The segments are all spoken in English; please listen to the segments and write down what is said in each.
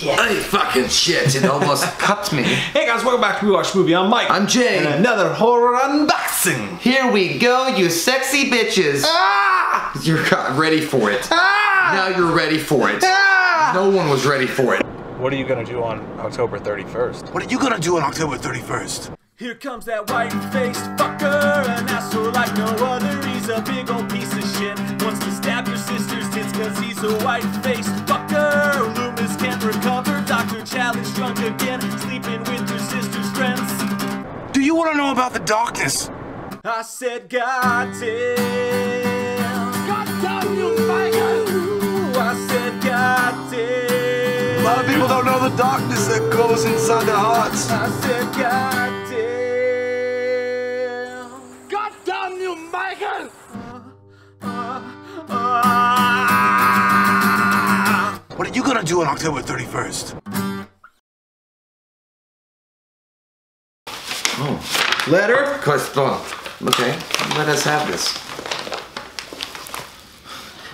shit. Hey, fucking shit. It almost cut me. Hey guys, welcome back to We Watch Movie. I'm Mike. I'm Jay. And another horror unboxing. Here we go, you sexy bitches. Ah! You're ready for it. Ah! Now you're ready for it. Ah! No one was ready for it. What are you gonna do on October 31st? What are you gonna do on October 31st? Here comes that white-faced fucker, an asshole like no other. He's a big old piece of shit. Wants to stab your sister's tits cause he's a white-faced fucker. Loomis can't recover. Dr. Challenge drunk again, sleeping with your sister's friends. Do you wanna know about the darkness? I said, God damn. God damn you, Michael. I said, God damn. A lot of people don't know the darkness that goes inside their hearts. I said, God damn. God damn you, Michael. Ah. What are you gonna do on October 31st? Letter? Correspond. Okay, let us have this.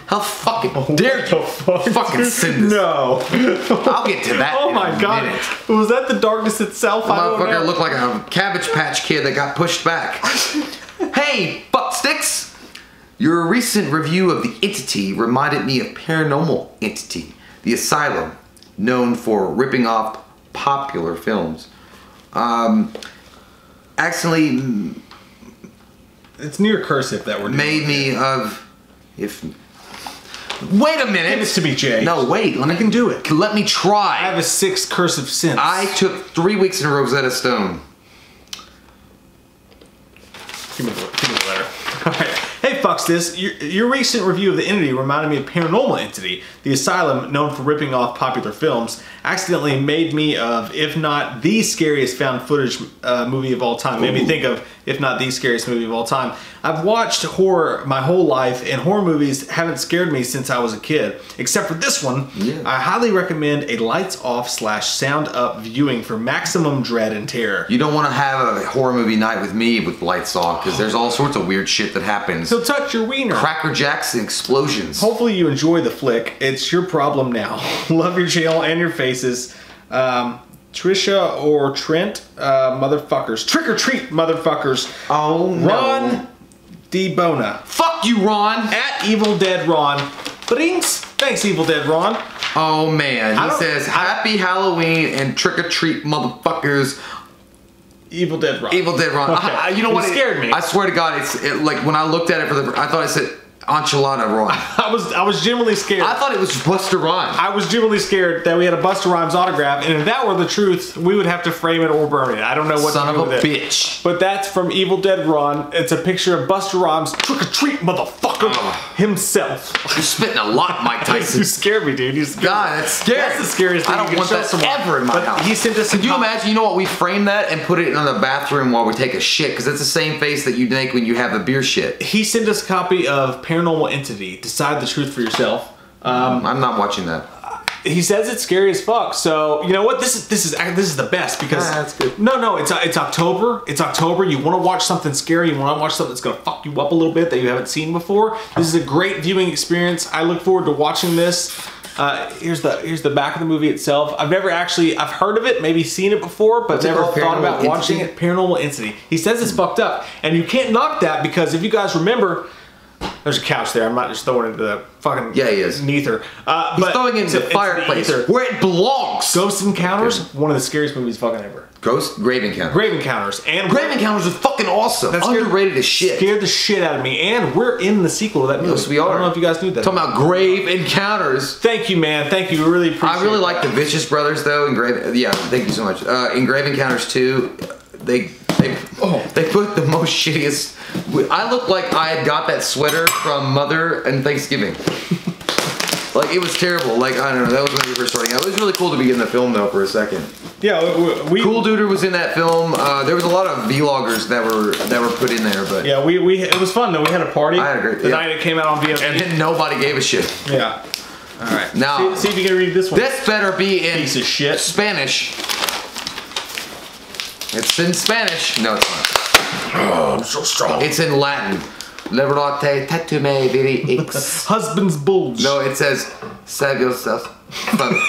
How fucking oh, dare you fucking send this? No. I'll get to that oh in my a god. minute. Was that the darkness itself? I don't know. Motherfucker looked like a Cabbage Patch Kid that got pushed back. hey, Bucksticks! Your recent review of The Entity reminded me of Paranormal Entity, The Asylum, known for ripping off popular films. Um, accidentally It's near cursive that we're doing. made me of if. Wait a Give minute. this to me, Jay. No, wait. Let me I can do it. Let me try. I have a six cursive since. I took three weeks in a Rosetta Stone. Give me the, give me the letter. Alright. Hey, fucks this. Your, your recent review of The Entity reminded me of Paranormal Entity, the asylum known for ripping off popular films, accidentally made me of, if not the scariest found footage uh, movie of all time. Made me think of, if not the scariest movie of all time. I've watched horror my whole life, and horror movies haven't scared me since I was a kid, except for this one. Yeah. I highly recommend a lights off slash sound up viewing for maximum dread and terror. You don't want to have a horror movie night with me with lights off because there's all sorts of weird shit that happens. So touch your wiener. Cracker jacks and explosions. Hopefully you enjoy the flick. It's your problem now. Love your channel and your faces. Um, Trisha or Trent, uh, motherfuckers. Trick or treat, motherfuckers. Oh, no. Ron DeBona. Fuck you, Ron. At Evil Dead Ron. Brinks. Thanks, Evil Dead Ron. Oh man, I he says I- Happy Halloween and trick or treat, motherfuckers. Evil Dead Ron. Evil Dead Ron. Okay. I- you know what? It- scared me. I swear to God, it's it, like when I looked at it for the. I thought it said Enchilada Ron. I was I was genuinely scared. I thought it was Busta Rhymes. I was genuinely scared that we had a Busta Rhymes autograph, and if that were the truth, we would have to frame it or burn it. I don't know what Son to do of a with it. bitch. But that's from Evil Dead Ron. It's a picture of Busta Rhymes, trick or treat motherfucker oh. himself. You're spitting a lot, Mike you Tyson. scared me, dude. You scared God, that's scary. That's the scariest thing I don't you want that someone. ever in my But house. He sent us. Could you imagine? You know what? We frame that and put it in the bathroom while we take a shit because it's the same face that you make when you have a beer shit. He sent us a copy of Paranormal Entity. Decide the truth for yourself. Um, I'm not watching that. he says it's scary as fuck. So you know what? This is this is this is the best because Ah, that's good. No, no, it's it's October. It's October. You want to watch something scary. You want to watch something that's gonna fuck you up a little bit that you haven't seen before. This is a great viewing experience. I look forward to watching this. Uh, here's the here's the back of the movie itself. I've never actually I've heard of it, maybe seen it before, but What's never thought about Paranormal watching it. Paranormal Entity. He says it's fucked up, and you can't knock that because if you guys remember. There's a couch there. I'm not just throwing it into the fucking Yeah, he is. neither. Uh, He's but throwing into the fireplace ether. where it belongs. Ghost Encounters, one of the scariest movies fucking ever. Ghost Grave Encounters. Grave Encounters and Grave Encounters is fucking awesome. That scared- Underrated as shit. Scared the shit out of me, and we're in the sequel to that movie. Yes, we are. I don't know if you guys knew that. Talking about Grave Encounters. Thank you, man. Thank you. We really appreciate. I really like the. Vicious Brothers though. In Grave, yeah, thank you so much. Uh, in Grave Encounters 2, they they Oh. they put the most shittiest. I looked like I had got that sweater from Mother and Thanksgiving. like it was terrible. Like I don't know. That was when we were starting out. It was really cool to be in the film though for a second. Yeah, we, we Cool Duder was in that film. Uh, there was a lot of vloggers that were that were put in there, but Yeah, we, we it was fun though. We had a party. I had a great- the yeah. night it came out on VOD. and then nobody gave a shit. yeah. All right. Now See, see if you can read this one. this better be in Piece of shit. Spanish. It's in Spanish. No, it's not. Oh, I'm so strong. It's in Latin. Liberate tetume viri ix. Husband's bulge. No, it says save yourself. But,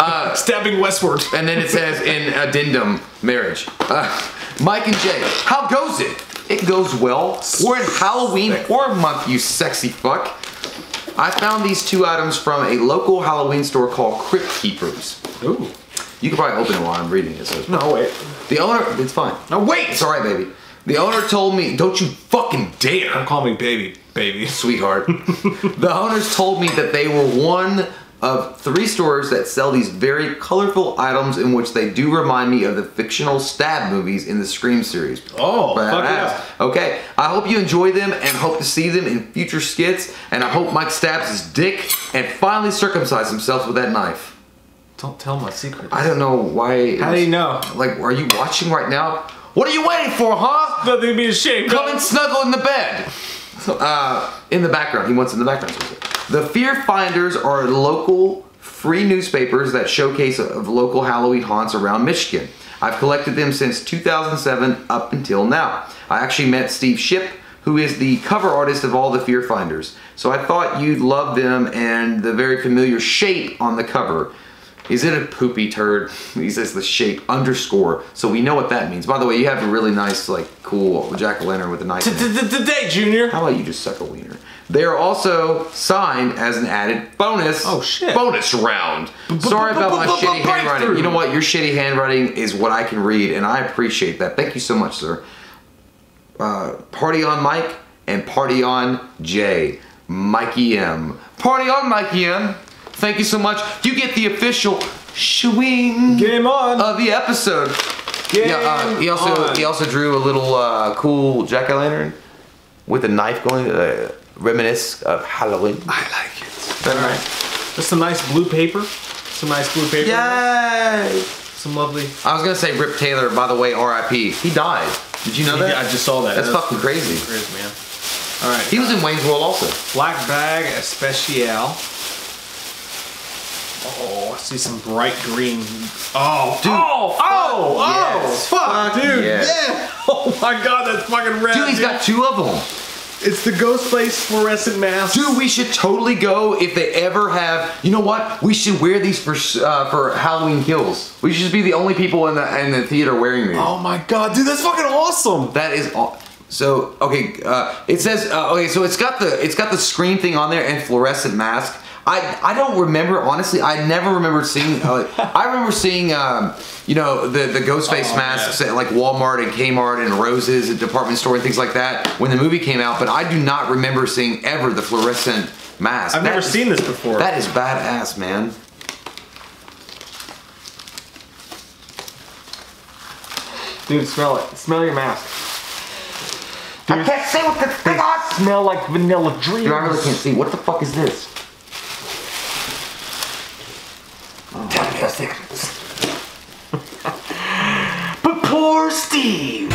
uh, Stabbing westward. and then it says in addendum marriage. Uh, Mike and Jay, how goes it? It goes well. We're in Halloween horror month, you sexy fuck. I found these two items from a local Halloween store called Crypt Keepers. Ooh. You can probably open it while I'm reading it. So it's No, wait. the owner, it's fine. No, wait! It's all right, baby. The owner told me, don't you fucking dare. Don't call me baby, baby. sweetheart. the owners told me that they were one of three stores that sell these very colorful items in which they do remind me of the fictional stab movies in the Scream series. Oh, fuck Badass. Okay, I hope you enjoy them and hope to see them in future skits. And I hope Mike stabs his dick and finally circumcise himself with that knife. Don't tell my secret. I don't know why. How do you know? Like, are you watching right now? What are you waiting for, huh? Nothing to be ashamed Come and snuggle in the bed. Uh, in the background, he wants in the background. The Fear Finders are local free newspapers that showcase of local Halloween haunts around Michigan. I've collected them since 2007 up until now. I actually met Steve Ship, who is the cover artist of all the Fear Finders. So I thought you'd love them and the very familiar shape on the cover. Is it a poopy turd? He says the shape underscore. So we know what that means. By the way, you have a really nice, like, cool jack o' lantern with a knife. Today, Junior. How about you just suck a wiener? They are also signed as an added bonus. Oh, shit. Bonus round. Sorry about my shitty handwriting. You know what? Your shitty handwriting is what I can read, and I appreciate that. Thank you so much, sir. Uh, party on Mike and party on Jay. Mikey M. Party on Mikey M. Thank you so much. You get the official swing Game on. of the episode. Game Yeah, uh, he also on. he also drew a little uh, cool jack o' lantern with a knife going, uh, reminisce of Halloween. I like it. All right. Just some nice blue paper. Some nice blue paper. Yay! Some lovely. I was gonna say Rip Taylor. By the way, R.I.P. He died. Did you know that? Yeah, I just saw that. That's fucking crazy. crazy, man. All right. He was in Wayne's World also. Black bag especial. Oh, I see some bright green. Oh, Dude. Oh, oh, oh, Yes. fuck, Fuck dude. yes. Yeah. Oh my god, that's fucking red. Dude, he's got two of them. It's the Ghostface fluorescent mask. Dude, we should totally go if they ever have. You know what? We should wear these for uh, for Halloween kills. We should just be the only people in the in the theater wearing these. Oh my god, dude, that's fucking awesome. That is all. So okay, uh, it says uh, okay. So it's got the it's got the screen thing on there and fluorescent mask. I I don't remember honestly. I never remember seeing. Uh, I remember seeing um, you know the the Ghostface Oh, masks at like Walmart and Kmart and Roses and department store and things like that when the movie came out. But I do not remember seeing ever the fluorescent mask. I've That never is- seen this before. That is badass, man. Dude, smell it. Smell your mask. I can't say what the thing on. Smell like vanilla dreams. Dude, I really can't see. What the fuck is this? Tell me your secrets. But poor Steve.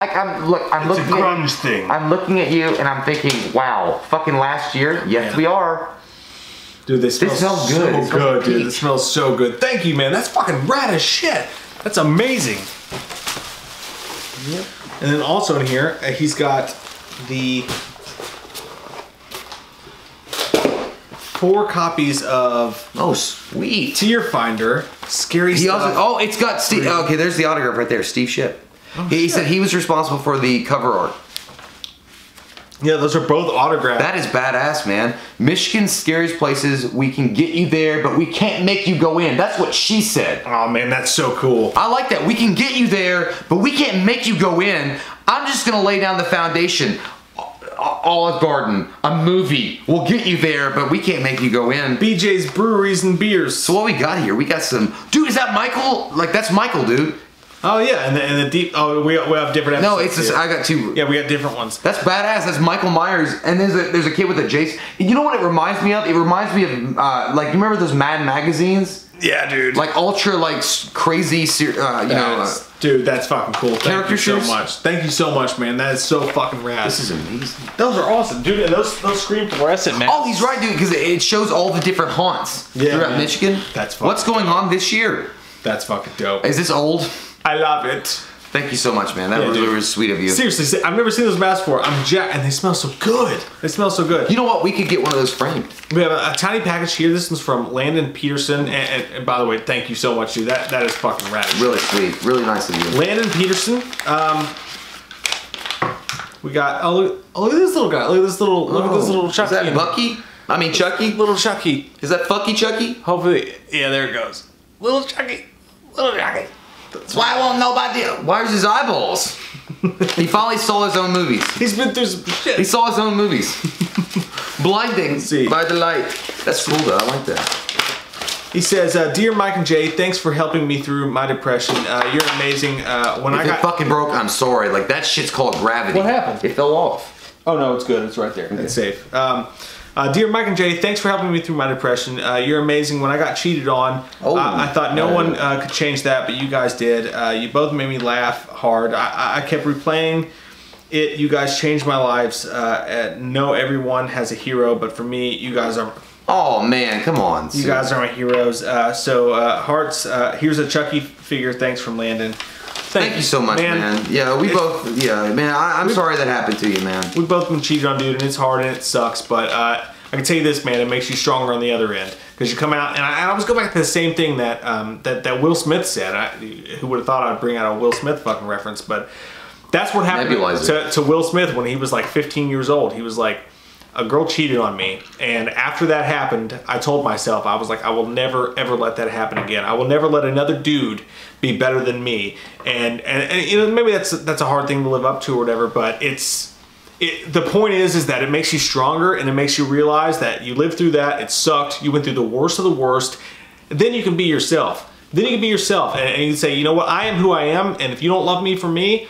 Like I'm look, I'm It's a looking grunge at, thing. I'm looking at you and I'm thinking, wow, fucking last year, yes Yeah. we are. Dude, they smell smells so good. It smells good, like dude. peach. It smells so good. Thank you, man. That's fucking rad as shit. That's amazing. Yep. And then also in here, uh, he's got the four copies of Oh sweet. Fear Finder, scary He stuff. also oh it's got Steve okay, there's the autograph right there, Steve Ship. Oh, he, he said he was responsible for the cover art. yeah, those are both autographed. That is badass, man. Michigan's scariest places, we can get you there, but we can't make you go in. That's what she said. oh man, that's so cool. I like that. We can get you there, but we can't make you go in. I'm just gonna lay down the foundation. Olive Garden, a movie. We'll get you there, but we can't make you go in. BJ's Breweries and Beers. So what we got here? We got some. Dude, is that Michael? Like that's Michael, dude. Oh yeah, and the, and the deep. Oh, we, we have different. No, it's just. I got two. Yeah, we got different ones. That's badass. That's Michael Myers, and there's a there's a kid with a Jason. You know what it reminds me of? It reminds me of uh, like you remember those Mad magazines, Yeah, dude. like ultra like crazy, ser- uh, you know. Uh, dude, that's fucking cool. Thank Character you so much. Thank you so much, man. That is so fucking rad. this is amazing. those are awesome, dude. And those those scream fluorescent, man. Oh, he's right, dude, because it shows all the different haunts Yeah, throughout man. Michigan. That's fucking what's going on this year. That's fucking dope. Is this old? I love it. Thank you so much, man. That Yeah, was dude. really sweet of you. Seriously, I've never seen those masks before. I'm jacked, and they smell so good. They smell so good. You know what? We could get one of those framed. We have a, a tiny package here. This one's from Landon Peterson, and, and, and by the way, thank you so much, dude. That that is fucking rad. Really sweet. Really nice of you. Landon Peterson. Um, we got oh look, oh look at this little guy. Look at this little look at this little Is that Bucky? I mean Chucky? Little Chucky. Is that Fucky Chucky? Hopefully, yeah, there it goes. Little Chucky. Little Chucky. That's why I won't nobody. Where's his eyeballs? he finally saw his own movies. He's been through some shit. He saw his own movies. Blinding See. by the light. That's cool though. I like that. He says, uh, "Dear Mike and Jay, thanks for helping me through my depression. Uh, you're amazing. Uh, when I If it got fucking broke, I'm sorry. Like that shit's called gravity. What happened? It fell off. Oh no, it's good. It's right there. It's safe. Um, uh, dear Mike and Jay, thanks for helping me through my depression. Uh, you're amazing. When I got cheated on, Oh. uh, I thought no one uh, could change that, but you guys did. Uh, you both made me laugh hard. I, I- I kept replaying it. You guys changed my lives. Uh, uh, no, everyone has a hero, but for me, you guys are Oh man, come on. you guys are my heroes. Uh, so uh, hearts. Uh, here's a Chucky figure. Thanks from Landon. Thank you so much, man. Yeah, we It's- both. Yeah, man. I, I'm sorry that happened to you, man. We've both been cheated on, dude, and it's hard and it sucks. But uh, I can tell you this, man, it makes you stronger on the other end because you come out. And I, I was go back to the same thing that um, that that Will Smith said. I, who would have thought I'd bring out a Will Smith fucking reference? But that's what happened to, to Will Smith when he was like 15 years old. He was like. A girl cheated on me, and after that happened, I told myself I was like, I will never ever let that happen again. I will never let another dude be better than me. And and, and you know maybe that's that's a hard thing to live up to or whatever, but it's it, the point is is that it makes you stronger and it makes you realize that you lived through that it sucked you went through the worst of the worst then you can be yourself then you can be yourself and, and you can say you know what i am who i am and if you don't love me for me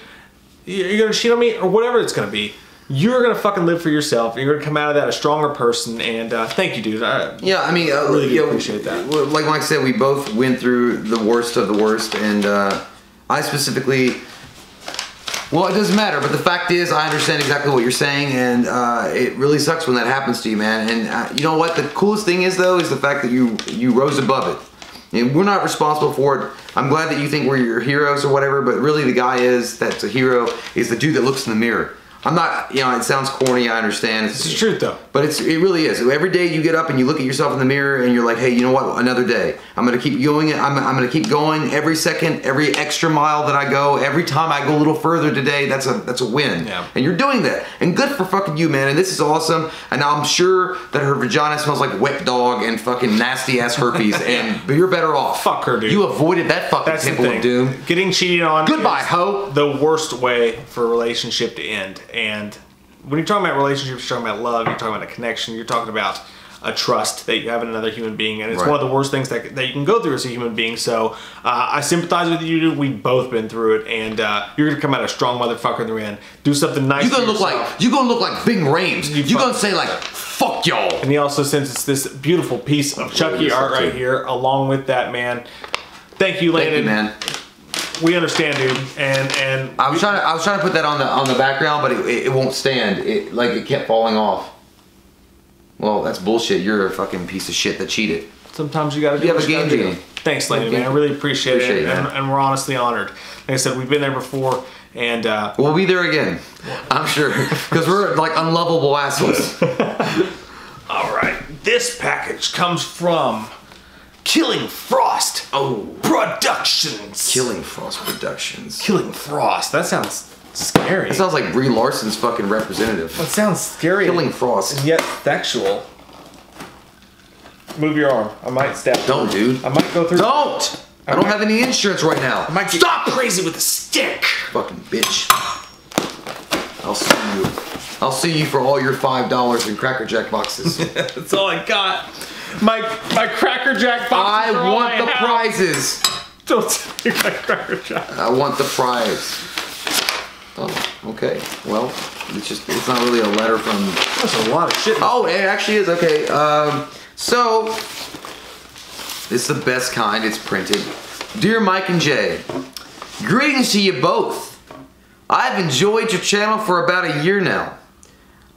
you're gonna cheat on me or whatever it's gonna be you're gonna fucking live for yourself you're gonna come out of that a stronger person and uh, thank you dude I, Yeah, I mean, uh, Really you appreciate that. Like Mike said, we both went through the worst of the worst, and uh, I specifically. Well, it doesn't matter, but the fact is, I understand exactly what you're saying, and uh, it really sucks when that happens to you, man. And uh, you know what? The coolest thing is, though, is the fact that you you rose above it. And we're not responsible for it. I'm glad that you think we're your heroes or whatever, but really, the guy is that's a hero is the dude that looks in the mirror. I'm not, you know, it sounds corny. I understand. it's the truth though But it's it really is. Every day you get up and you look at yourself in the mirror and you're like, hey, you know what? Another day. I'm gonna keep going. I'm, I'm gonna keep going. Every second, every extra mile that I go, every time I go a little further today, that's a that's a win. Yeah. And you're doing that. And good for fucking you, man. And this is awesome. And I'm sure that her vagina smells like wet dog and fucking nasty ass herpes. and but you're better off. Fuck her, dude. You avoided that fucking that's temple thing of doom. getting cheated on Goodbye, is hoe. the worst way for a relationship to end. And when you're talking about relationships, you're talking about love, you're talking about a connection, you're talking about a trust that you have in another human being, and it's Right. one of the worst things that, that you can go through as a human being. So uh, I sympathize with you. We've both been through it, and uh, you're gonna come out a strong motherfucker in the end. Do something nice. You're gonna look yourself. like you're gonna look like Bing Rames. You're gonna say like fuck y'all. And he also sends us this beautiful piece of Chucky art right here, along with that man. Thank you, Thank Landon. you, man. We understand, dude. And and I was trying to I was trying to put that on the on the background, but it, it, it won't stand. It like it kept falling off. Well, that's bullshit. You're a fucking piece of shit that cheated. Sometimes you gotta do You have a game gotta Thanks, lady Game man. I really appreciate, Appreciate it, it, and, and we're honestly honored. Like I said, we've been there before, and uh, We'll be there again. I'm sure because we're like unlovable assholes. all right. This package comes from Killing Frost Oh, Productions. Killing Frost Productions. Killing Frost. That sounds scary. That sounds like Brie Larson's fucking representative. that sounds scary. Killing Frost. and yet sexual. Move your arm. I might stab. Don't, through. dude. I might go through. Don't. I don't have any insurance right now. I might get Stop, crazy with a stick. fucking bitch. I'll see you. I'll see you for all your five dollars in Cracker Jack boxes. That's all I got. My my Cracker Jack box. I want the prizes. Don't take my Cracker Jack. I want the prize. Oh, okay. Well, it's just it's not really a letter from. That's a lot of shit. Oh, it actually is okay. Um, so it's the best kind. It's printed. Dear Mike and Jay, greetings to you both. I've enjoyed your channel for about a year now.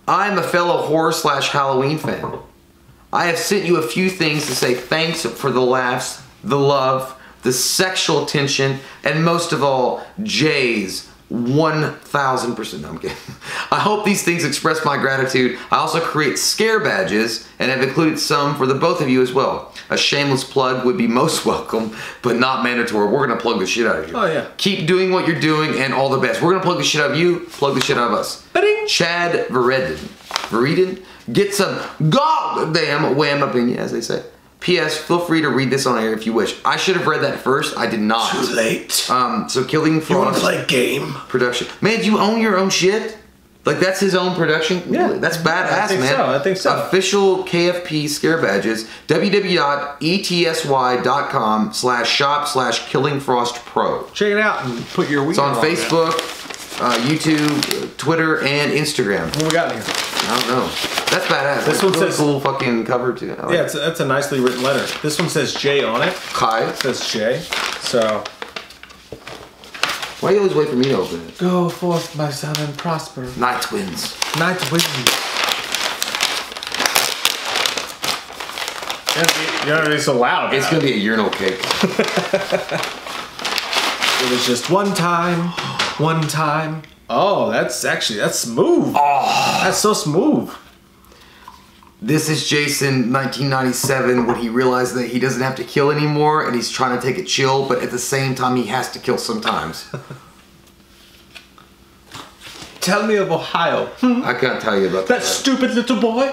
I'm a fellow horror slash Halloween fan. I have sent you a few things to say thanks for the laughs, the love, the sexual tension, and most of all, Jay's 1000%. No, I'm kidding. I hope these things express my gratitude. I also create scare badges and have included some for the both of you as well. A shameless plug would be most welcome, but not mandatory. We're gonna plug the shit out of you. Oh, yeah. Keep doing what you're doing and all the best. We're gonna plug the shit out of you, plug the shit out of us. Ba-ding. Chad Vereden. Vereden? Get some goddamn wham up in you, as they say. P.S. Feel free to read this on air if you wish. I should have read that first. I did not. Too late. Um, so Killing You wanna Frost play game? production. Man, do you own your own shit? Like that's his own production? Yeah. That's badass, I think man. so, I think so. Official KFP scare badges. E www.etsy.com slash shop slash Killing Frost Pro. Check it out and put your weed It's on Facebook, uh, YouTube, Twitter, and Instagram. What we got in here? I don't know. That's badass. This That's one really says- cool fucking cover too. I like Yeah, it's a, that's a nicely written letter. This one says J on it. Kai. It says J. So Why do you always wait for me to open it? go forth, my son, and prosper. Night Twins. Night with you. You know, it's so loud. It's gonna be a urinal cake. It was just one time, one time. Oh, that's actually that's smooth. Oh, that's so smooth. This is Jason, 1997, when he realized that he doesn't have to kill anymore and he's trying to take a chill, but at the same time, he has to kill sometimes. Tell me of Ohio. I can't tell you about That that. stupid little boy.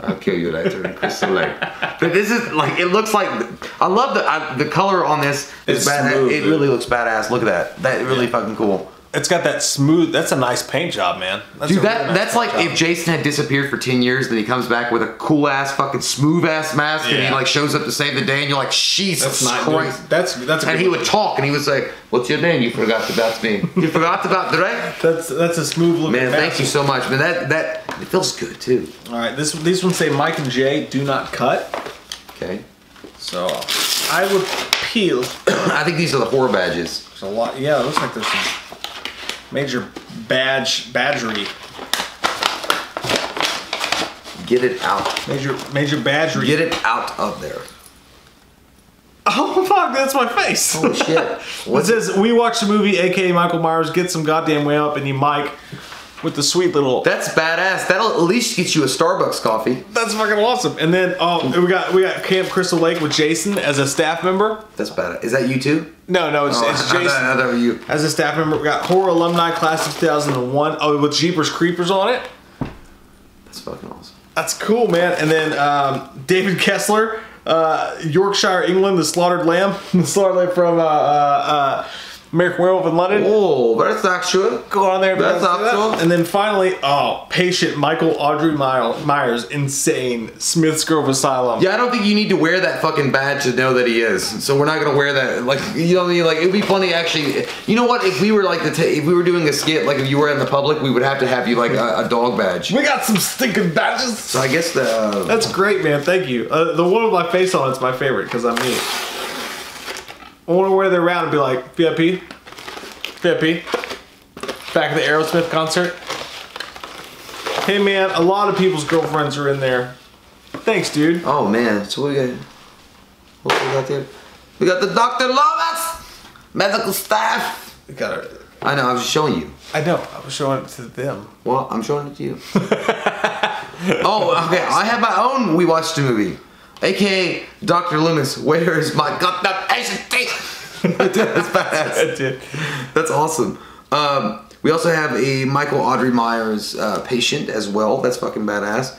I'll kill you later in Crystal Lake. But this is like, it looks like, I love the I, the color on this. Is It's badass. smooth, it really looks badass. Look at that. That really Yeah. fucking cool. It's got that smooth. That's a nice paint job, man. That's Dude, that really nice that's paint like job. if Jason had disappeared for 10 years, then he comes back with a cool ass, fucking smooth ass mask, and he like shows up to save the day, and you're like, Jesus that's not. Christ. Dude, that's that's a And good he one. would talk, and he was like, "What's your name? You forgot about me. You forgot about Drake." That's that's a smooth look. Man, thank you so much. Man, that that it feels good too. All right, this these ones say Mike and Jay do not cut. Okay, So I would peel. I think these are the horror badges. There's a lot. Yeah, it looks like there's some major badge badgery. Get it out. Major major badgery. Get it out of there. Oh fuck, that's my face. Holy shit! It What's says we watched the movie, aka Michael Myers, get some goddamn way up, and you Mike with the sweet little. That's badass. That'll at least get you a Starbucks coffee. That's fucking awesome. And then oh, we got we got Camp Crystal Lake with Jason as a staff member. That's badass. Is that you too? No, no, it's, Oh, it's I thought- Jason I thought was you. as a staff member. We got horror alumni class of 2001. Oh, with Jeepers Creepers on it. That's fucking awesome. That's cool, man. And then um, David Kessler, uh, Yorkshire, England, the slaughtered lamb, the slaughtered lamb from uh, uh, uh, American Werewolf in London. Oh, that's actual. Go on there. That's that. And then finally, oh, patient Michael Audrey Myers, insane Smith's Grove Asylum. Yeah, I don't think you need to wear that fucking badge to know that he is. So we're not gonna wear that. Like, you know what I mean? Like, it'd be funny actually. You know what? If we were like the, if we were doing a skit, like if you were in the public, we would have to have you like a, a dog badge. We got some stinking badges. So I guess the uh, That's great, man. Thank you. Uh, the one with my face on it's my favorite because I'm me. I want to wear that around and be like VIP, VIP. Back at the Aerosmith concert. Hey, man. A lot of people's girlfriends are in there. Thanks, dude. oh man. So what we got? What we got there? We got the Doctor Loomis, medical staff. We got it. I know. I was just showing you. I know. I was showing it to them. Well, I'm showing it to you. oh, okay. I have my own. We watched a movie, aka Doctor Loomis. Where is my goddamn Asian teeth? That's badass. That's awesome. Um, we also have a Michael Audrey Myers uh, patient as well. That's fucking badass.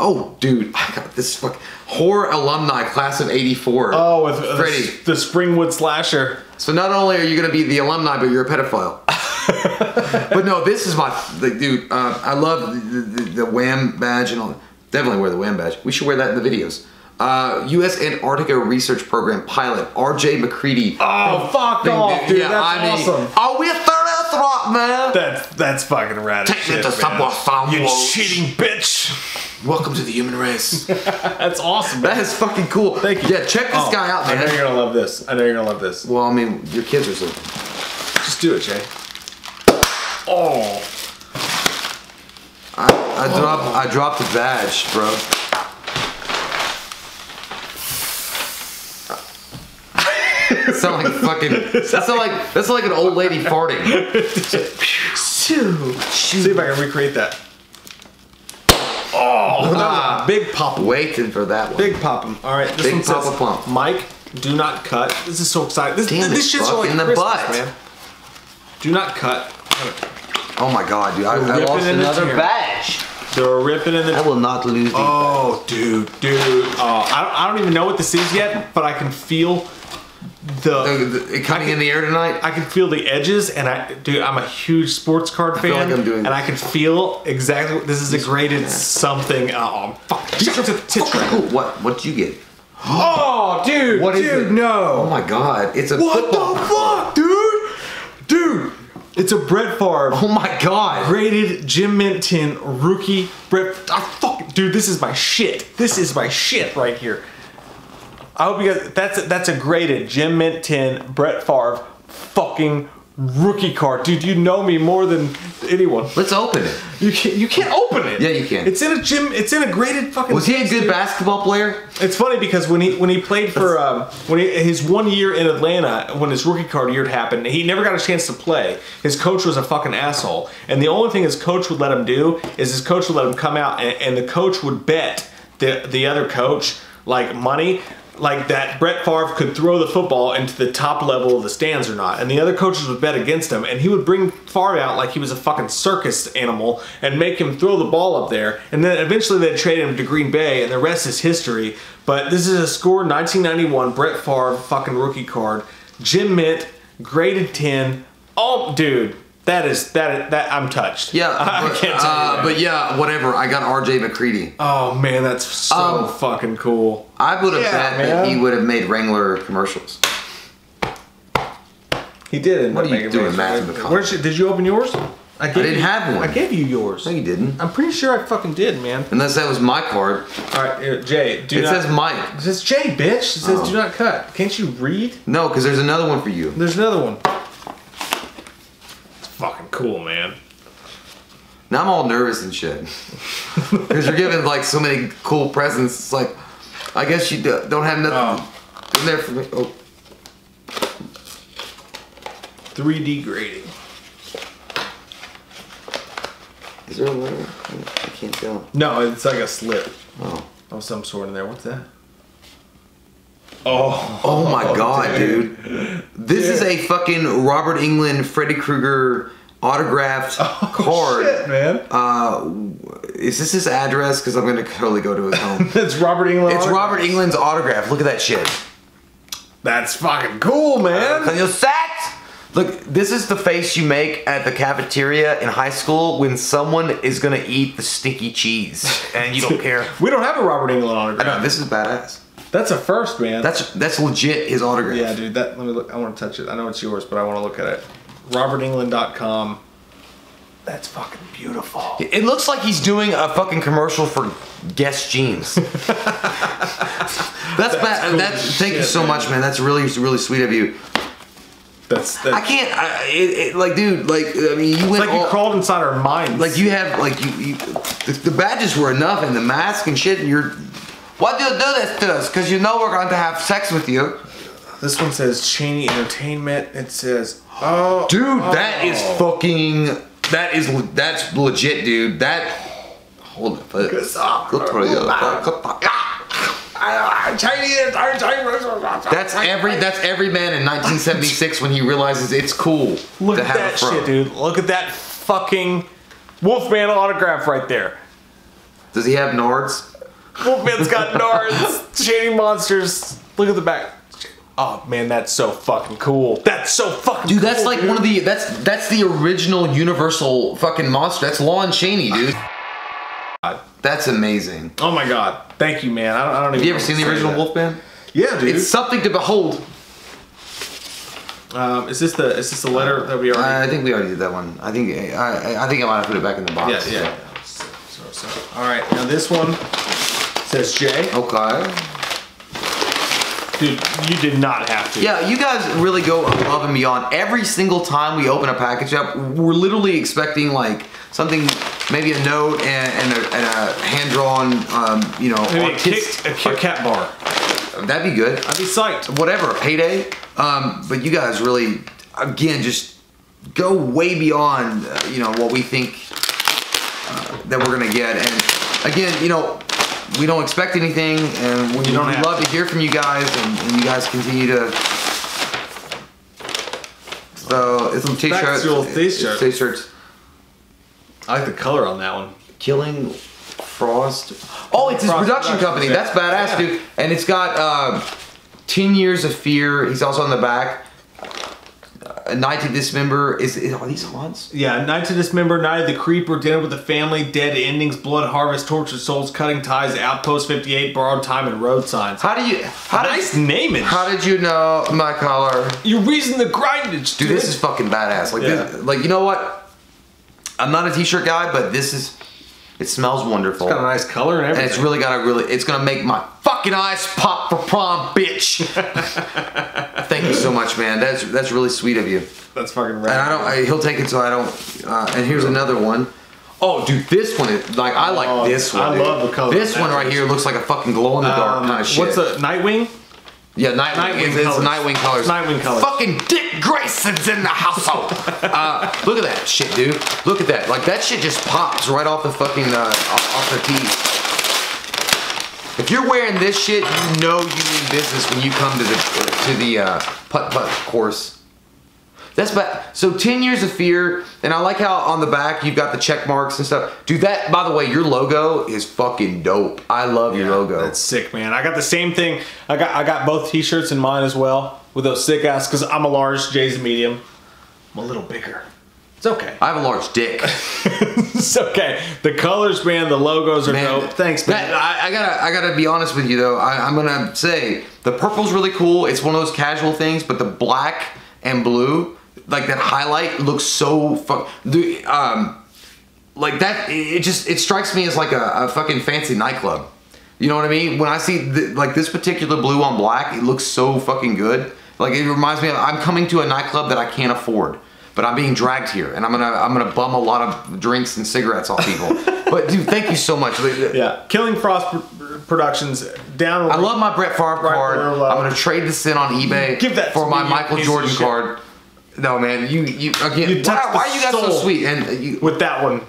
Oh, dude, I got this fuck horror alumni class of '84. Oh, with uh, Freddy. the, the Springwood slasher. So not only are you gonna be the alumni, but you're a pedophile. but no, this is my like, dude. Uh, I love the, the, the Wham badge and all. Definitely wear the Wham badge. We should wear that in the videos. Uh, U.S. Antarctica Research Program pilot R.J. MacReady. Oh, fuck off, dude. That's awesome. Are we a third rock, man. That's that's fucking rad. Take me to. Subway Farm You cheating bitch. Welcome to the human race. That's awesome. Man. that is fucking cool. Thank you. Yeah, check this Oh, guy out, man. I know you're gonna love this. I know you're gonna love this. Well, I mean, your kids are so. Just do it, Jay. Oh, I, I dropped. I dropped the badge, bro. Sound like fucking. That sound like that's like an old lady farting. See if I can recreate that. Oh, Ah. big pop. Waiting for that one. Big pop 'em. All right, this Big one says, Papa Plump. Mike, do not cut. This is so exciting. This, Damn this shit's fuck like in the Christmas, butt. man. Do not cut. Oh my god, dude! I, I Rip lost another tear. badge. They're ripping in the. I will not lose. the Oh, dude, dude. Oh, I don't, I don't even know what this is yet, but I can feel the. Oh, the- the- it coming in the air tonight. I can feel the edges, and I, dude, I'm a huge sports card fan, feel like I'm doing and I can feel exactly. what This is a graded something. Oh, fuck! Shut the tits what? What'd you get? Oh, dude, What is dude, it? no. Oh my god! It's a What football. the fuck, dude? Dude, it's a Brett Favre Oh my god! graded Jim Minton rookie Brett. I fuck, dude, this is my shit. This is my shit right here. I hope you guys. That's a, that's a graded Gem Mint tin Brett Favre fucking rookie card, dude. You know me more than anyone. Let's open it. You can't you can't open it. Yeah, you can. It's in a gym. It's in a graded fucking. Was he a good dude. basketball player? It's funny because when he when he played for um, when he, his one year in Atlanta when his rookie card year happened, he never got a chance to play. His coach was a fucking asshole, and the only thing his coach would let him do is his coach would let him come out, and, and the coach would bet the the other coach like money. Like that, Brett Favre could throw the football into the top level of the stands or not, and the other coaches would bet against him, and he would bring Favre out like he was a fucking circus animal and make him throw the ball up there, and then eventually they'd trade him to Green Bay, and the rest is history. But this is a score 1991 Brett Favre fucking rookie card, Gem Mint, graded 10. Oh, dude, that is that that I'm touched. Yeah, I, but, can't tell uh, but yeah, whatever. I got R.J. MacReady. oh man, that's so Um, fucking cool. I would have Yeah, bet that he would have made Wrangler commercials. He did. What are you doing, Matthew McConaughey? Where's your, did you open yours? I, gave didn't you- have one. I gave you yours. No, you didn't. I'm pretty sure I fucking did, man. Unless that was my card. All right, here, Jay. Do It not, says Mike. It says Jay, bitch. It says Oh. do not cut. Can't you read? No, because there's another one for you. There's another one. It's fucking cool, man. Now I'm all nervous and shit. Because you're giving like so many cool presents. It's like, I guess you do- don't have nothing oh. in there for me. Oh, 3D grading. is there a letter? I can't tell. No, it's like a slip Oh. of some sort in there. What's that? Oh, Oh my god, dude. This is a fucking Robert Englund, Freddy Krueger autographed card. Oh, shit, man. Uh, is this his address? Because I'm gonna totally go to his home. It's Robert Englund. it's autograph. Robert Englund's autograph. Look at that shit. That's fucking cool, man. Can you set? Look, this is the face you make at the cafeteria in high school when someone is gonna eat the stinky cheese and you don't care. We don't have a Robert Englund autograph. I know this is badass. That's a first, man. That's that's legit his autograph. yeah, dude. That let me look. I want to touch it. I know it's yours, but I want to look at it. RobertEnglund.com. That's fucking beautiful. It looks like he's doing a fucking commercial for Guess Jeans. that's bad. cool That, as thank you so man. much, man. That's really really sweet of you. That's, that's I can't. I, it, it, like, dude. Like, I mean, you went It's like you crawled inside our minds. Like you have like you, you the, the badges were enough and the mask and shit. And you're. Why do you do this to us? Because you know we're going to have sex with you, This one says Chaney Entertainment. It says, oh, dude. That oh. is oh. fucking. That is that's legit, dude. That. Hold it. Put it. Go to the- Chaney Entertainment. That's every that's every man in 1976 when he realizes it's cool Look to at have a that fro. shit, dude. Look at that fucking Wolfman autograph right there. Does he have Nards? Wolfman's got Nards, Shady Monsters. Look at the back. Oh man, that's so fucking cool. That's so fucking Dude, that's cool, like dude. one of the that's that's the original Universal fucking monster. That's Lon Chaney, dude. That's amazing. Oh my god. Thank you, man. I don't, I don't even Have you ever seen the what to say original that. Wolfman? Yeah, dude. It's something to behold. um, is this the is this the letter that we already? I think we already did that one. I think I, I, I think I might have put it back in the box. yeah, yeah. So, so, so. All right. Now this one says Jay. Okay. Dude, you did not have to. Yeah, you guys really go above and beyond. Every single time we open a package up, we're literally expecting like something, maybe a note and, and, a, and a hand drawn, um, you know, Maybe a artist- Kit, a Kit Kat bar. that'd be good. I'd be psyched. Whatever, a payday. Um, but you guys really, again, just go way beyond, uh, you know, what we think uh, that we're gonna get. And again, you know, we don't expect anything, and we, You don't we love to. to hear from you guys, and, and you guys continue to. So it's some t-shirts. t-shirts. T-shirts. I like the color on that one. Killing Frost. Oh, it's his Frost production Productions, company. yeah. That's badass, Yeah. dude. And it's got uh, 10 Years of Fear. He's also on the back. Night to Dismember. Is, is Are these haunts? Yeah, Night to Dismember, Night of the Creeper, Dinner with the Family, Dead Endings, Blood Harvest, Tortured Souls, Cutting Ties, Outpost 58, Borrowed Time, and Road Signs. How do you. How nice did, naming. how did you know my color? You're reason the grindage, Dude, this is fucking badass. Like, Yeah. this, like you know what? I'm not a t-shirt guy, but this is. It smells wonderful. It's got a nice color and everything. and it's really got a really it's gonna make my fucking eyes pop for prom bitch thank you so much man that's that's really sweet of you That's fucking right. and i don't I, he'll take it so i don't uh, and here's another one Oh, dude, this one is like I like Oh, this one. I dude. love the color This one right here looks like a fucking glow in the dark kind of shit. What's the Nightwing? Yeah, Nightwing. Nightwing it's, it's colors. Nightwing colors. Nightwing colors. Fucking Dick Grayson's in the household. uh, look at that shit, dude. Look at that. Like that shit just pops right off the fucking uh, off, the tee. If you're wearing this shit, you know you mean business when you come to the to the uh, putt putt course. That's bad. So 10 years of fear, and I like how on the back you've got the check marks and stuff. Dude, that by the way, your logo is fucking dope. I love your logo. That's sick, man. I got the same thing. I got I got both T-shirts in mine as well with those sick ass. Because I'm a large, Jay's a medium. I'm a little bigger. It's okay. I have a large dick. it's okay. The colors, man. The logos are Man, dope. Thanks, man. I, I gotta, I gotta be honest with you though. I, I'm gonna say the purple's really cool. It's one of those casual things, but the black and blue, like that highlight, looks so fuck. The um, like that. It just it strikes me as like a, a fucking fancy nightclub. You know what I mean? When I see th- like this particular blue on black, it looks so fucking good. Like it reminds me of I'm coming to a nightclub that I can't afford. But I'm being dragged here, and I'm gonna I'm gonna bum a lot of drinks and cigarettes off people. but dude, thank you so much. yeah. Killing Frost Productions down. I love my Brett Favre Right card. below. I'm gonna trade this in on eBay Give that for my me, Michael Jordan card. No man, you you again. You why, why are you guys so sweet? And uh, you, with that one.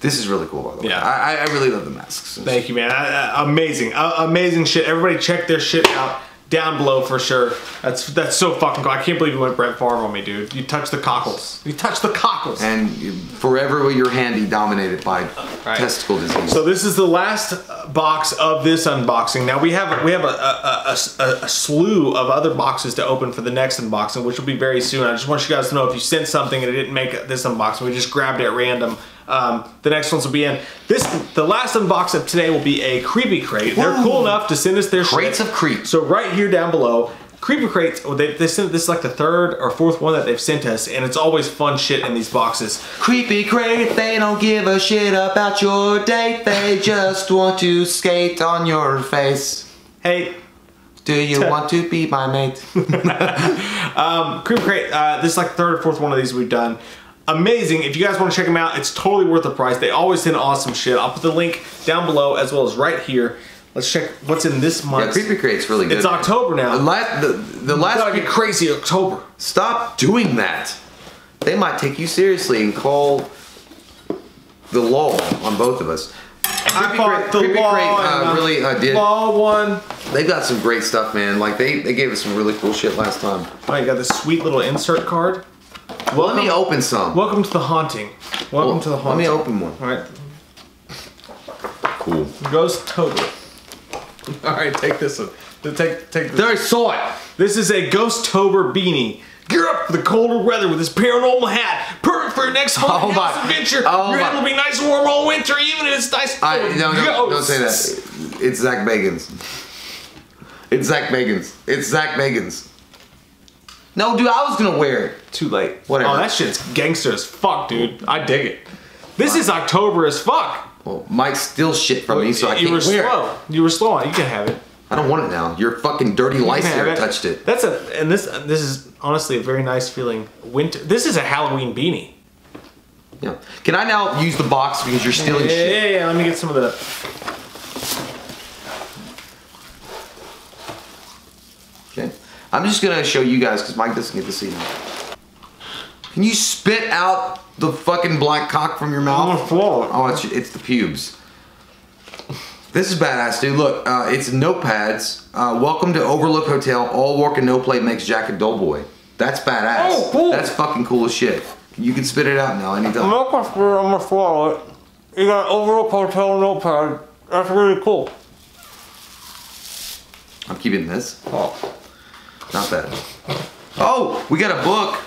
this is really cool by the way. Yeah. I, I really love the masks. Thank you, man. I, I, amazing, uh, amazing shit. Everybody, check their shit out down below for sure. That's that's so fucking cool. I can't believe you went Brett Favre on me, dude. You touched the cockles. You touched the cockles. And forever will your hand be dominated by Right. testicle disease. So this is the last box of this unboxing. Now we have we have a, a, a, a- a slew of other boxes to open for the next unboxing, which will be very soon. I just want you guys to know if you sent something and it didn't make this unboxing, we just grabbed it at random. Um, the next ones will be in. This the last unbox of today will be a creepy crate. They're cool enough to send us their Crates shit. of creep. So right here down below, creepy crates. They, they sent this is like the third or fourth one that they've sent us, and it's always fun shit in these boxes. Creepy crate, they don't give a shit about your date. They just want to skate on your face. Hey, Do you want to be my mate? Cream Crate, uh, this is like the third or fourth one of these we've done. Amazing. If you guys want to check them out, it's totally worth the price. They always send awesome shit. I'll put the link down below as well as right here. Let's check what's in this Yeah, month. creepy crate's really good. It's October now. The last, the, the last Gotta get crazy October. Stop doing that. They might take you seriously and call the law on both of us. I Creepy Crate- the Creepy law Crate, uh, really, uh, did- Law one. They've got some great stuff, man. Like they, they gave us some really cool shit last time. Oh, you got this sweet little insert card. Well, let me open some. Welcome to the haunting. Welcome Well, to the haunting. let me open one. All right, Cool. Ghost Tober. All right, take this one. Take take this. There, I saw it. This is a Ghost Tober beanie. Gear up for the colder weather with this paranormal hat. Perfect for your next haunted Oh house adventure. oh your my- hat will be nice and warm all winter, even if it's nice. I no, no, don't say that. It's Zach Bagans. It's Zach Bagans. It's Zach Bagans. No, dude, I was gonna wear it. Too late. Whatever. Oh, that shit's gangster as fuck, dude. I dig it. This is October as fuck. Well, Mike steals shit from me, so I can't wear it. You were slow. You were slow. on. You can have it. I don't want it now. Your fucking dirty You lice can have hair touched it. That's a and this this is honestly a very nice feeling. Winter. This is a Halloween beanie. Yeah. Can I now use the box because you're stealing Yeah, shit? yeah, yeah. Let me get some of the. Okay. I'm just gonna show you guys because Mike doesn't get to see them. Can you spit out the fucking black cock from your mouth? I'm gonna floor it. Oh, it's it's the pubes. This is badass, dude. Look, uh, it's notepads. Uh, welcome to Overlook Hotel. All work and no play makes Jack a dull boy. That's badass. Oh, cool. That's fucking cool as shit. You can spit it out now anytime. I'm not gonna, I'm gonna swallow it. You got Overlook Hotel notepad. That's really cool. I'm keeping this. Oh. Not bad. Oh, we got a book.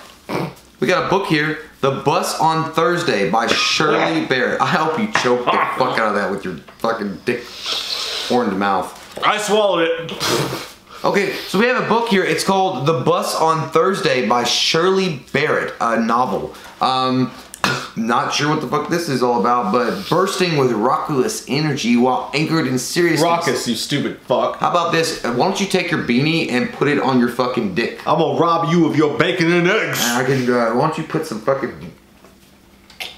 We got a book here. The Bus on Thursday by Shirley Barrett. I hope you choke the fuck out of that with your fucking dick horned mouth. I swallowed it. Okay, so we have a book here. It's called The Bus on Thursday by Shirley Barrett, a novel. Um, not sure what the fuck this is all about, but bursting with raucous energy while anchored in seriousness. Raucous, you stupid fuck. How about this? Why don't you take your beanie and put it on your fucking dick? I'm gonna rob you of your bacon and eggs. I can. Uh, why don't you put some fucking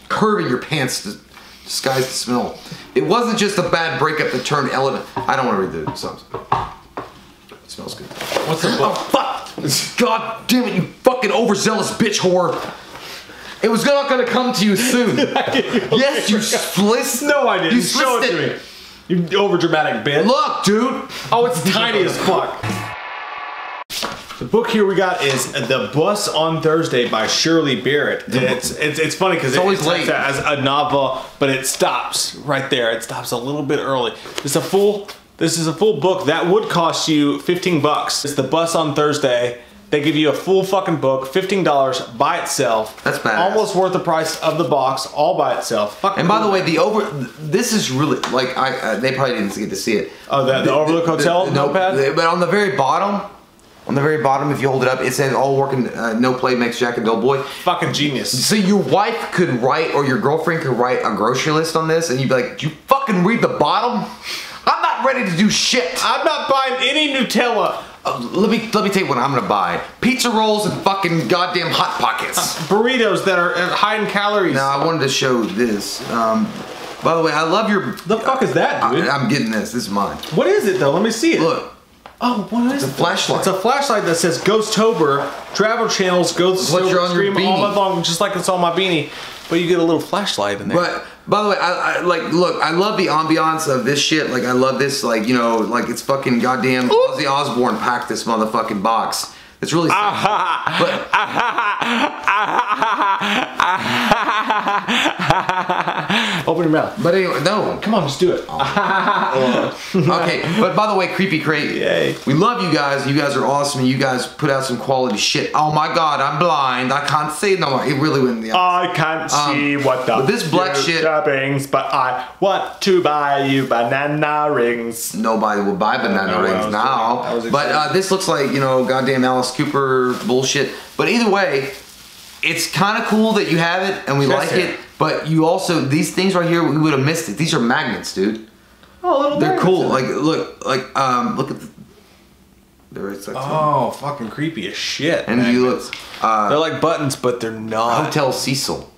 curve in your pants to disguise the smell? It wasn't just a bad breakup that turned Ellen. I don't want to read the songs. It smells good. What's the book? Fuck! God damn it, you fucking overzealous bitch whore! It was not gonna come to you soon. yes, you split. No, I didn't. You Show it to me. You over dramatic bitch. Look, dude. Oh, it's tiny as fuck. The book here we got is The Bus on Thursday by Shirley Barrett. And it's it's, it's funny because it, always it's like late. that as a novel, but it stops right there. It stops a little bit early. It's a full. This is a full book that would cost you 15 bucks. It's The Bus on Thursday. They give you a full fucking book, $15 by itself. That's badass. Almost worth the price of the box, all by itself. Fucking And by the way, the over. This is really like I. Uh, they probably didn't get to see it. Oh, the- the Overlook Hotel no, notepad? the- but on the very bottom, on the very bottom, if you hold it up, it says all working, uh, no play makes Jack a dull boy. fucking genius. So your wife could write, or your girlfriend could write a grocery list on this, and you'd be like, "Do you fucking read the bottom? I'm not ready to do shit." I'm not buying any Nutella. Uh, let me let me tell you what I'm gonna buy: pizza rolls and fucking goddamn hot pockets. burritos that are uh, high in calories. Now I wanted to show this. Um, by the way, I love your. The fuck is that, dude? I, am getting this. This is mine. what is it though? Let me see it. Look, Oh, what is it's a flashlight. It's a flashlight that says Ghostober. Travel channels, Ghost What you're on your stream all month long, just like it's on my beanie. But you get a little flashlight in there. But by the way, I, I like look. I love the ambiance of this shit. Like I love this. Like you know, like it's fucking goddamn Ozzy Osbourne packed this motherfucking box. It's really. Ah, but Open your mouth. but anyway, no. Come on, just do it. Ah, oh. Okay, but by the way, creepy crate. Yay. We love you guys. You guys are awesome. You guys put out some quality shit. Oh my god, I'm blind. I can't see no more. It really went the eye. I can't um, see what the but this black shit- means, but I want to buy you banana rings. Nobody will buy banana rings now. doing. I was but uh, this looks like you know goddamn Alice Cooper bullshit. But either way, it's kind of cool that you have it and we like it. But you also these things right here we would have missed it. These are magnets, dude. Oh, little They're cool. Like look, like um, look at the. There is like oh, fucking creepy as shit. and you look uh, they're like buttons, but they're not. Hotel Cecil.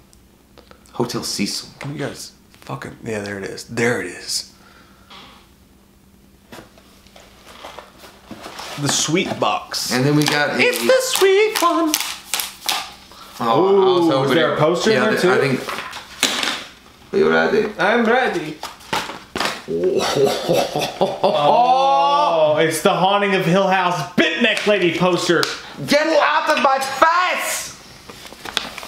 Hotel Cecil. You guys fucking yeah, there it is. There it is. The sweet box. And then we got a, it's the sweet one. oh, Ooh, I was is there hoping- a poster in yeah, there, I too? think. Look at that. I'm ready. Oh, it's the haunting of Hill House Bent-Neck Lady poster. Get out of my face!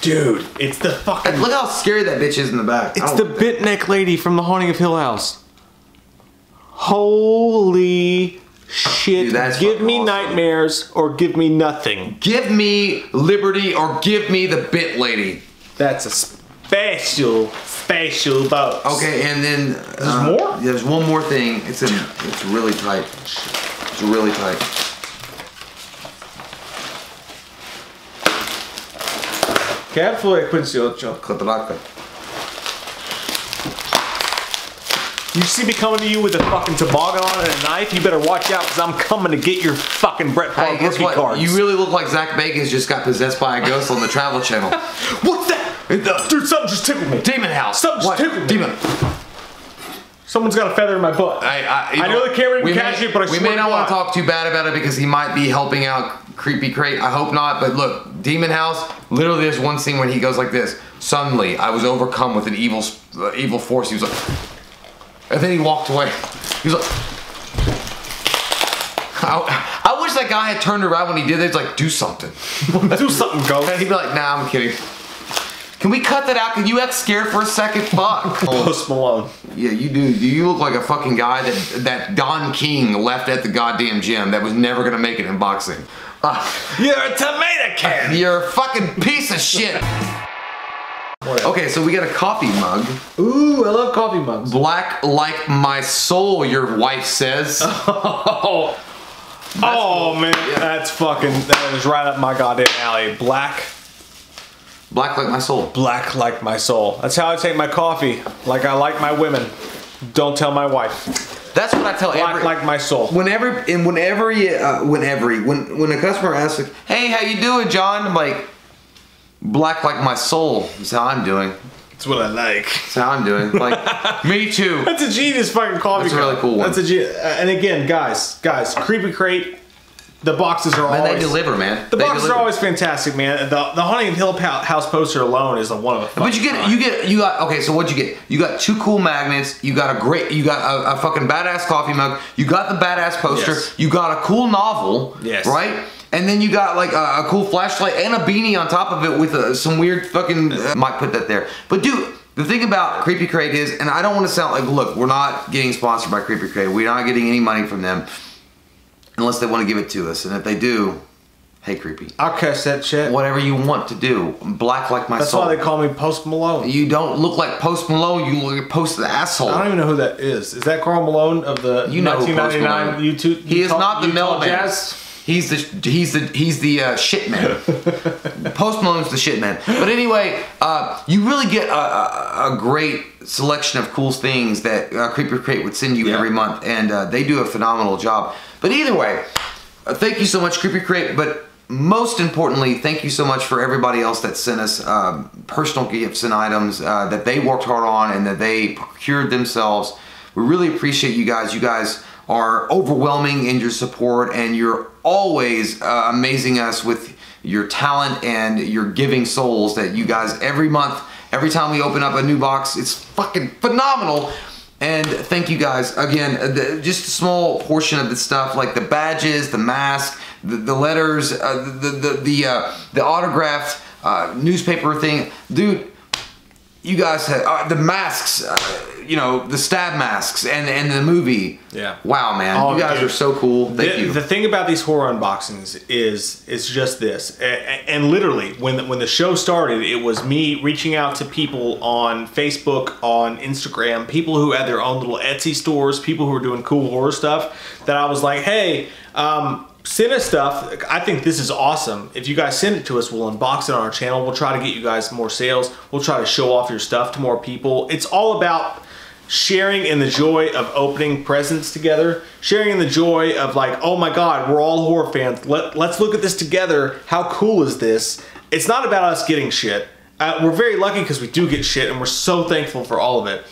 Dude, it's the fucking Look how scary that bitch is in the back. It's the Bent-Neck Lady from the haunting of Hill House. Holy shit. Dude, that's give me awesome. nightmares or give me nothing. Give me liberty or give me the bit lady. That's a special, special box. Okay, and then there's uh, more? There's one more thing. It's in. It's really tight. It's really tight. Careful, Quincy Ocho. You see me coming to you with a fucking toboggan on and a knife, you better watch out because I'm coming to get your fucking Brett Favre Hey, rookie what? cards. You really look like Zak Bagans just got possessed by a ghost on the Travel Channel. What's that? Dude, something just tickled me. Demon House. Something just What? tickled me. Demon. Someone's got a feather in my butt. I, I, I know the camera didn't catch may, it, but I we may not want to talk too bad about it because he might be helping out Creepy Crate. I hope not. But look, Demon House. Literally, there's one scene when he goes like this. Suddenly, I was overcome with an evil, uh, evil force. He was like, and then he walked away. He was like. I, I wish that guy had turned around when he did it. He's like, do something. Do something, And he'd be like, nah, I'm kidding. Can we cut that out? Can you act scared for a second? Fuck. Post Malone. Yeah, you do. You look like a fucking guy that that Don King left at the goddamn gym that was never gonna make it in boxing. Uh, You're a tomato can. you're a fucking piece of shit. Okay, so we got a coffee mug. Ooh, I love coffee mugs. Black like my soul, your wife says. Oh, oh man, that's fucking. That is right up my goddamn alley. Black, Black like my soul. black like my soul. That's how I take my coffee. Like I like my women. Don't tell my wife. That's what I tell Black every. like my soul. whenever and whenever you, uh, whenever when when a customer asks like, "Hey, how you doing, John?" I'm like, "Black like my soul." That's how I'm doing. That's what I like. That's how I'm doing. Like, me too. That's a genius fucking coffee. That's a really cool one. That's a ge- uh, and again, guys, guys, creepy crate. The boxes are Man, always they deliver, man. The They boxes deliver. are always fantastic, man. The the Haunting Hill House poster alone is a one of a. But you get, you get, you got. Okay, so what you get? You got two cool magnets. You got a great, you got a, a fucking badass coffee mug. You got the badass poster. Yes. You got a cool novel. Yes. Right. And then you got like a, a cool flashlight and a beanie on top of it with uh some weird fucking. Uh, might put that there. But dude, the thing about Creepy Crate is, and I don't want to sound like, look, we're not getting sponsored by Creepy Crate. We're not getting any money from them, unless they want to give it to us. And if they do, hey, Creepy, I'll catch that shit. whatever you want to do, black like my That's soul. why they call me Post Malone. You don't look like Post Malone. You look like Post the asshole. I don't even know who that is. Is that Karl Malone of the You know who Post 1999 YouTube? He is not the mailman. Jazz? He's the he's the he's the uh, shit man. Post Malone's the shit man. But anyway, uh, you really get a, a, a great selection of cool things that uh, Creeper Crate would send you Yeah. every month, and uh, they do a phenomenal job. But either way, uh, thank you so much, Creepy Crate. But most importantly, thank you so much for everybody else that sent us um, personal gifts and items uh, that they worked hard on and that they procured themselves. We really appreciate you guys. You guys are overwhelming in your support, and you're always uh, amazing us with your talent and your giving souls that you guys every month, every time we open up a new box, it's fucking phenomenal. And thank you guys again. uh, The, just a small portion of the stuff, like the badges, the mask, the, the letters, uh, the the the uh, the autographed uh, newspaper thing, dude. You guys had uh, the masks, uh, you know, the stab masks, and and the movie. Yeah. Wow, man, Oh, you guys dude. are so cool. Thank the, you. the thing about these horror unboxings is it's just this, A- a- and literally when the, when the show started, it was me reaching out to people on Facebook, on Instagram, people who had their own little Etsy stores, people who were doing cool horror stuff. That I was like, hey. Um, Send us stuff. I think this is awesome. If you guys send it to us, we'll unbox it on our channel. We'll try to get you guys more sales. We'll try to show off your stuff to more people. It's all about sharing in the joy of opening presents together, sharing in the joy of like, oh my God, we're all horror fans. Let, let's look at this together. How cool is this? It's not about us getting shit. Uh, we're very lucky because we do get shit and we're so thankful for all of it.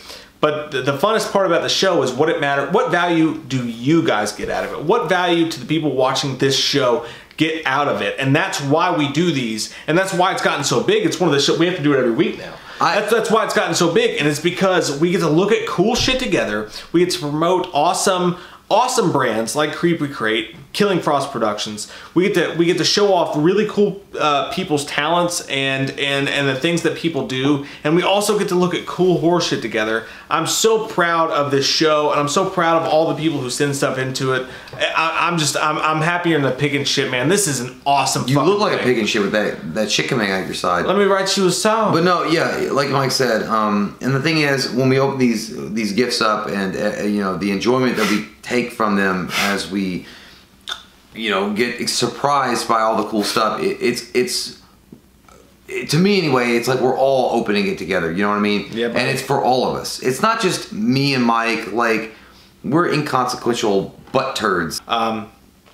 But the, the funnest part about the show is what it matter. What value do you guys get out of it? What value to the people watching this show get out of it? And that's why we do these, and that's why it's gotten so big. It's one of the show we have to do it every week now. I- that's that's why it's gotten so big, and it's because we get to look at cool shit together. We get to promote awesome, awesome brands like Creepy Crate, Killing Frost Productions. We get to we get to show off really cool uh, people's talents and and and the things that people do, and we also get to look at cool horseshit together. I'm so proud of this show, and I'm so proud of all the people who send stuff into it. I, I'm just I'm I'm happier than a pig and shit, man. This is an awesome. you look like a thing. pig and shit with that that shit coming out your side. Let me write you a song. But no, yeah, like Mike said, um, and the thing is, when we open these these gifts up, and uh, you know the enjoyment that we take from them as we, you know, get surprised by all the cool stuff. It, it's it's it- to me anyway. It's like we're all opening it together. You know what I mean? Yeah, And it's for all of us. It's not just me and Mike. Like we're inconsequential butt turds. Um,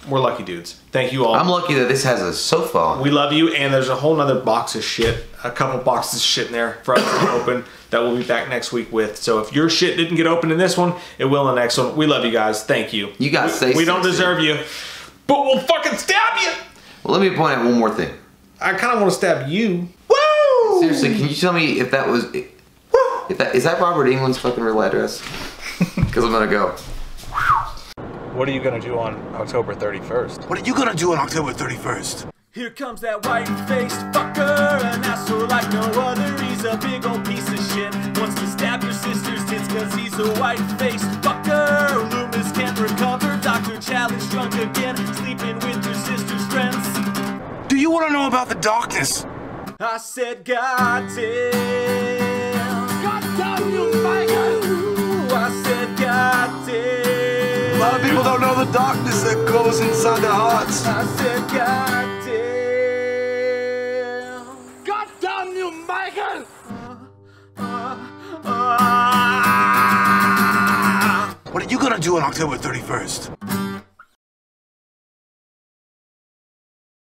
we're lucky dudes. Thank you all. I'm lucky that this has a sofa on. we love you, and there's a whole nother box of shit, a couple boxes of shit in there for us to open that we'll be back next week with. So if your shit didn't get opened in this one, it will in the next one. We love you guys. Thank you. You guys we, say we don't deserve you, but we'll fucking stab you. Well, let me point out one more thing. I kind of want to stab you. Woo! Seriously, can you tell me if that was if that is that Robert Englund's fucking real address? Because I'm gonna go. What are you gonna do on October 31st? What are you gonna do on October 31st? Here comes that white-faced fucker, an asshole like no other. He's a big old piece of shit. Wants to stab your sister's tits cause he's a white-faced fucker. Loomis can't recover. Dr. Challenge drunk again, sleeping with your sister's friends. Do you wanna know about the darkness? I said, God damn. God damn you, Michael. I said, God damn. A lot of people don't know the darkness that goes inside their hearts. I said, God damn. God damn you, Michael. Uh, uh, uh, What are you gonna do on October 31st?